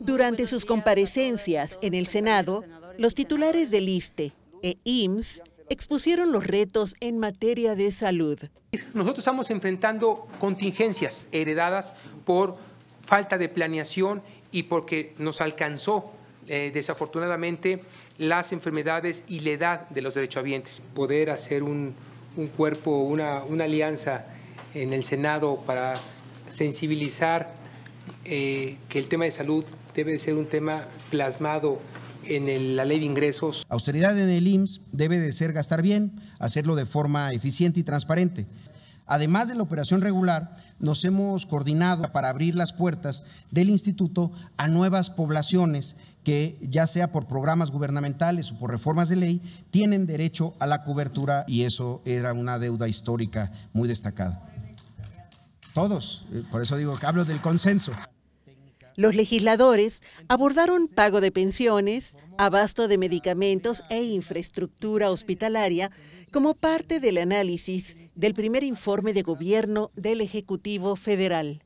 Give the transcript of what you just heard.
Durante sus comparecencias en el Senado, los titulares del ISTE e IMSS expusieron los retos en materia de salud. Nosotros estamos enfrentando contingencias heredadas por falta de planeación y porque nos alcanzó eh, desafortunadamente las enfermedades y la edad de los derechohabientes. Poder hacer un, cuerpo, una, alianza en el Senado para sensibilizar eh, que el tema de salud debe ser un tema plasmado en la ley de ingresos. Austeridad en el IMSS debe de ser gastar bien, hacerlo de forma eficiente y transparente. Además de la operación regular, nos hemos coordinado para abrir las puertas del instituto a nuevas poblaciones que, ya sea por programas gubernamentales o por reformas de ley, tienen derecho a la cobertura y eso era una deuda histórica muy destacada. Todos, eh, por eso digo que hablo del consenso. Los legisladores abordaron pago de pensiones, abasto de medicamentos e infraestructura hospitalaria como parte del análisis del primer informe de gobierno del Ejecutivo Federal.